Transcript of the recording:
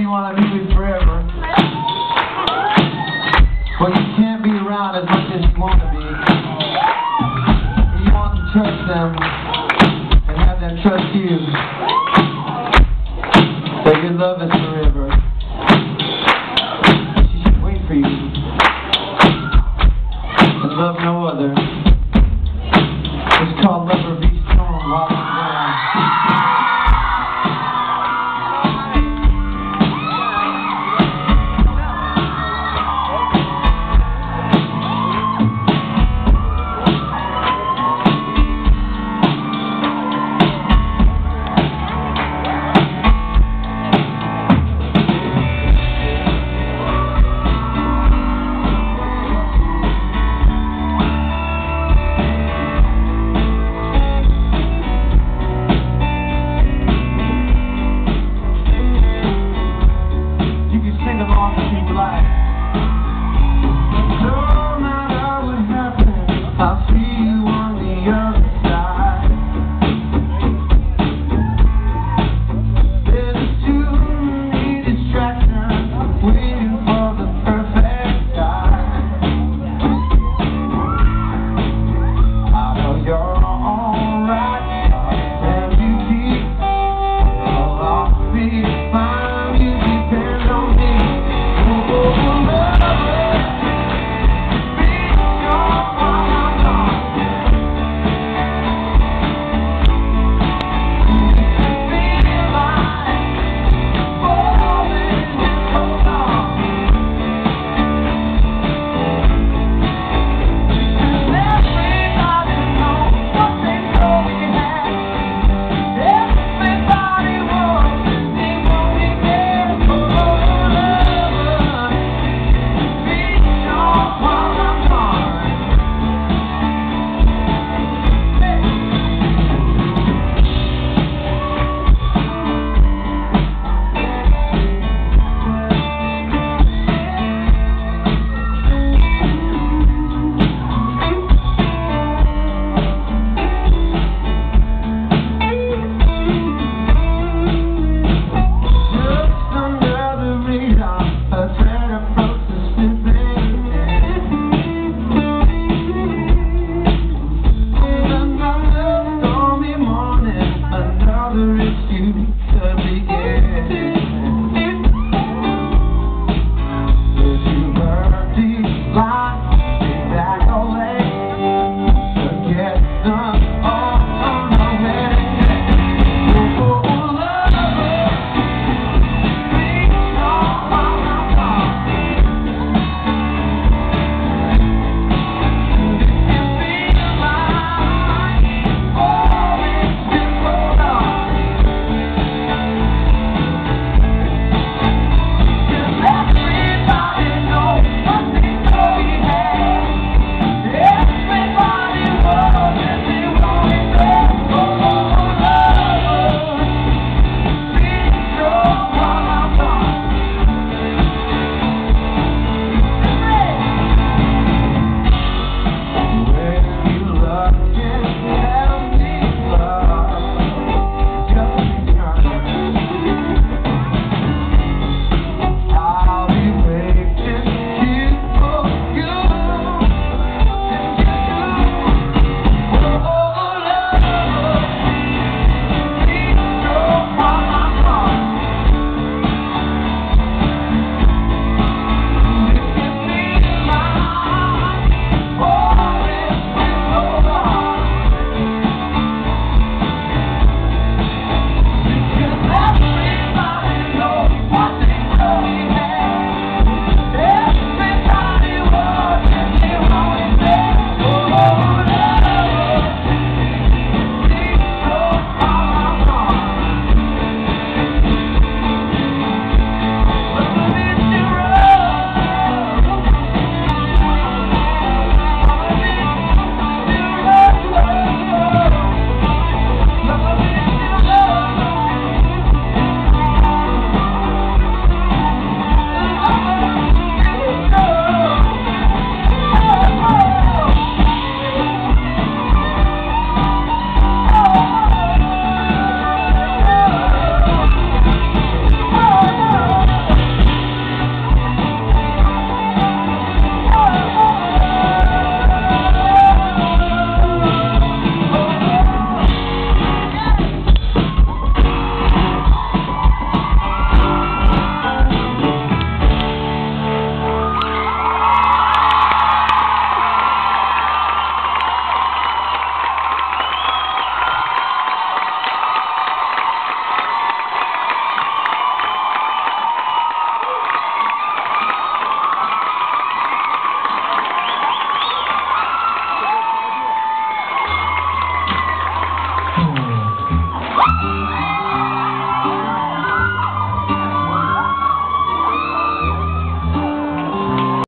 you want to be with forever. But you can't be around as much as you want to be. You want to trust them and have them trust you. That your love is forever. She should wait for you. And love no other. It's called Lover Be Strong.